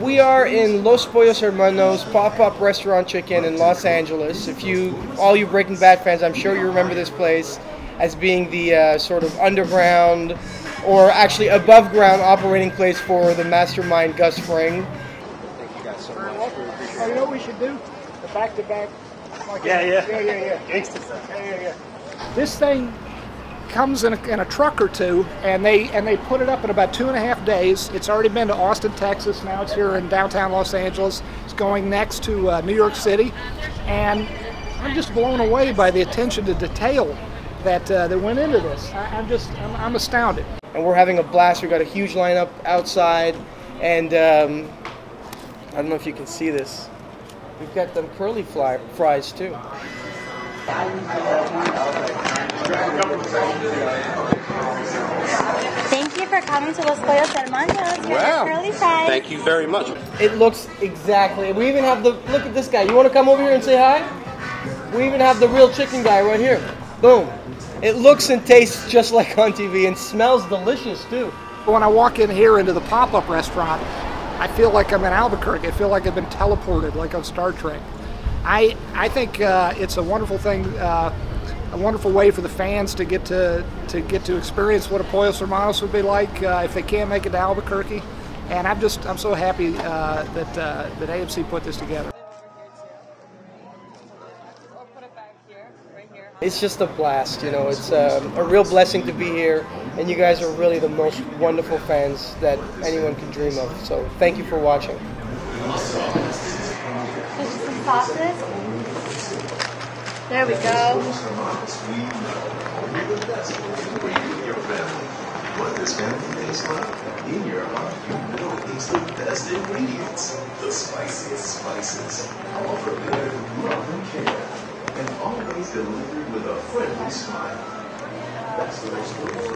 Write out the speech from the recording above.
We are in Los Pollos Hermanos pop-up restaurant chicken in Los Angeles. If you, all you Breaking Bad fans, I'm sure you remember this place as being the uh, sort of underground or actually above ground operating place for the mastermind Gus Fring. Thank you guys so much. Oh, you know what we should do? The back to back. Yeah, yeah. Yeah, yeah, yeah. Gangsta stuff. Yeah, yeah, yeah. This thing comes in a, in a truck or two, and they and they put it up in about two and a half days. It's already been to Austin, Texas. Now it's here in downtown Los Angeles. It's going next to uh, New York City, and I'm just blown away by the attention to detail that uh, that went into this. I, I'm just I'm, I'm astounded. And we're having a blast. We've got a huge lineup outside, and um, I don't know if you can see this. We've got them curly fly, fries too. Thank you for coming to Los Pollos Hermanos. You're Wow. curly fries. Thank you very much. It looks exactly. We even have the look at this guy. You want to come over here and say hi? We even have the real chicken guy right here. Boom. It looks and tastes just like on TV and smells delicious too. When I walk in here into the pop-up restaurant, I feel like I'm in Albuquerque. I feel like I've been teleported, like on Star Trek. I I think uh, it's a wonderful thing, uh, a wonderful way for the fans to get to to get to experience what a Pollos Hermanos would be like uh, if they can't make it to Albuquerque. And I'm just I'm so happy uh, that uh, that AMC put this together. It's just a blast, you know. It's um, a real blessing to be here, and you guys are really the most wonderful fans that anyone can dream of. So thank you for watching. There we go. What this family tastes like in your heart, you know it's the best ingredients. The spiciest spices, all prepared with love and care, and always delivered with a friendly smile. That's the most